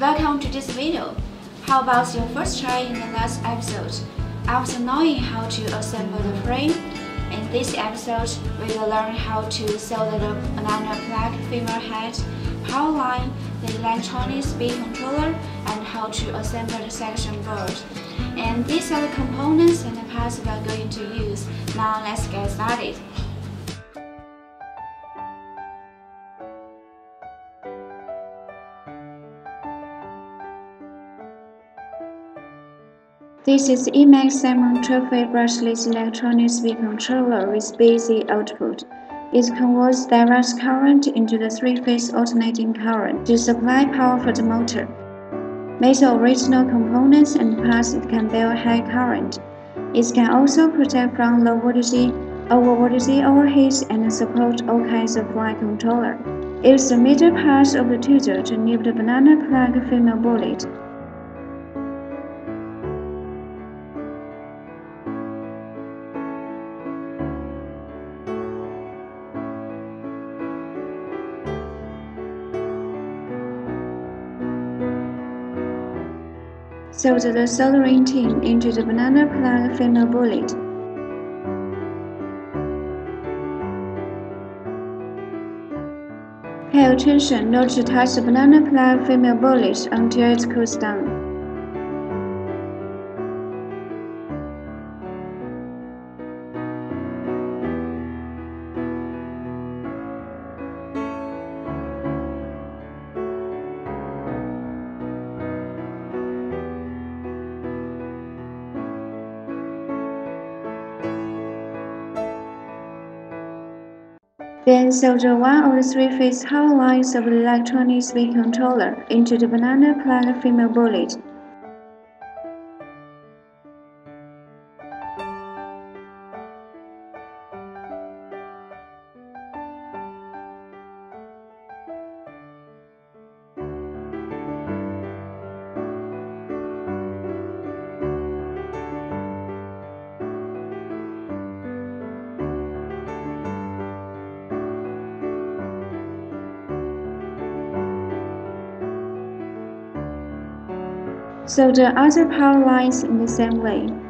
Welcome to this video. How about your first try in the last episode? After knowing how to assemble the frame, in this episode we will learn how to solder the banana plug female head, power line, the electronic speed controller, and how to assemble the section board. And these are the components and the parts we are going to use. Now let's get started. This is Emax Simon Trophy brushless electronic speed controller with BEC output. It converts direct current into the three-phase alternating current to supply power for the motor. Made of original components and parts, it can bear high current. It can also protect from low voltage, over voltage overheat, and support all kinds of flight controller. It is the middle part of the tutor to nip the banana plug female bullet. Solder the soldering tin into the banana plug female bullet. Pay attention not to touch the banana plug female bullet until it cools down. Then solder one of the three-phase power lines of the electronic speed controller into the banana plug female bullet. Solder other power lines in the same way.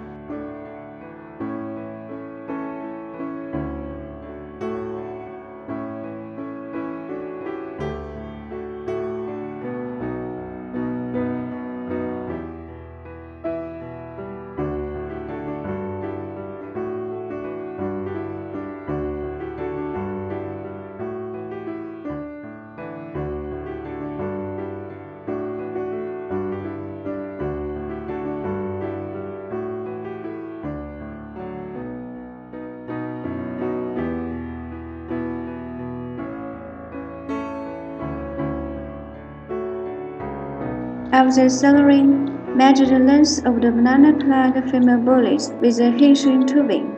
After soldering, measure the length of the banana plug female bullet with a shrink tubing.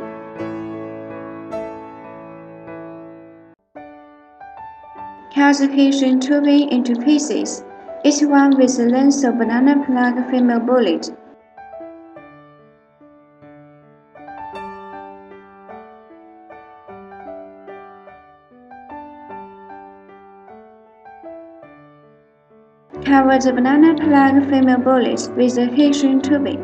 Cut the shrink tubing into pieces, each one with the length of banana plug female bullet. Cover the banana plug female bullet with a shrink tubing.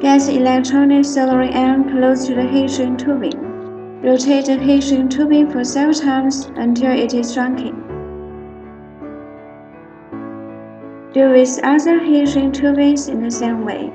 Get the electronic soldering iron close to the shrink tubing. Rotate the shrink tubing for several times until it is shrunken. Do with other shrink tubings in the same way.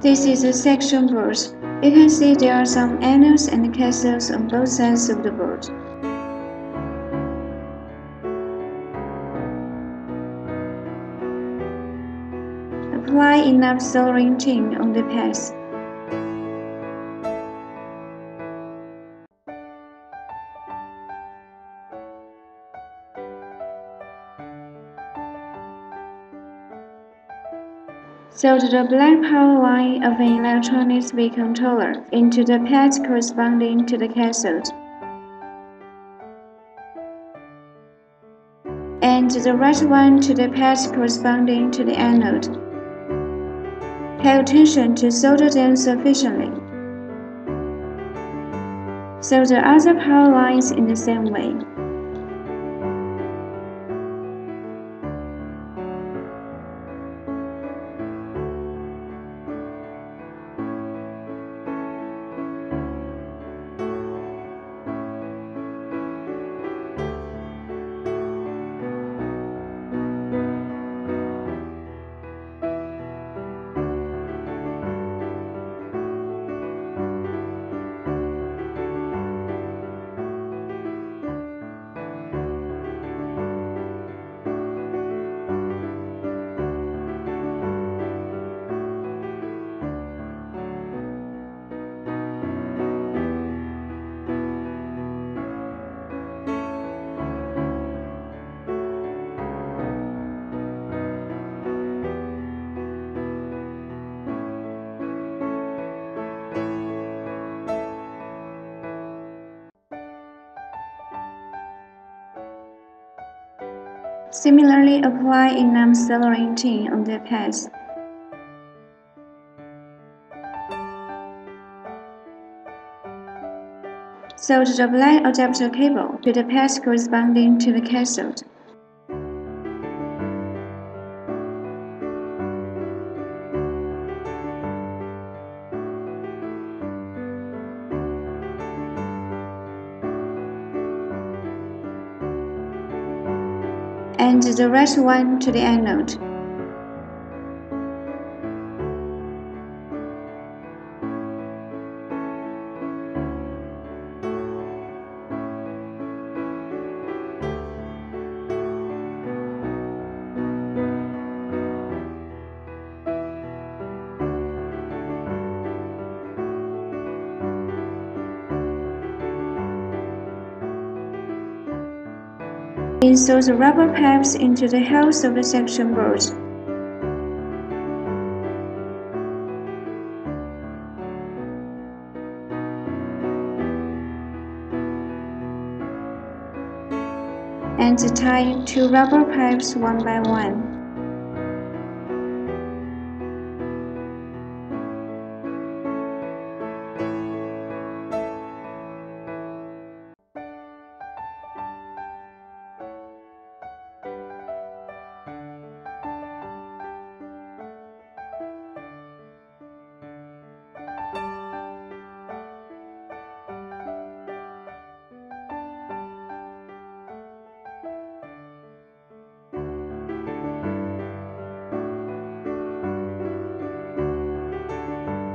This is a section board. You can see there are some anodes and cathodes on both sides of the board. Apply enough soldering tin on the pads. Solder the black power line of an electronic speed controller into the pads corresponding to the cathode. And the red one to the pads corresponding to the anode. Pay attention to solder them sufficiently. So the other power lines in the same way. Similarly, apply enamel on the pads. Solder the black adapter cable to the pads corresponding to the cathode. And the right one to the end anode. Insert the rubber pipes into the holes of the section board. And tie two rubber pipes one by one.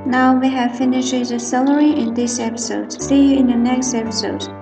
Now we have finished the soldering in this episode. See you in the next episode.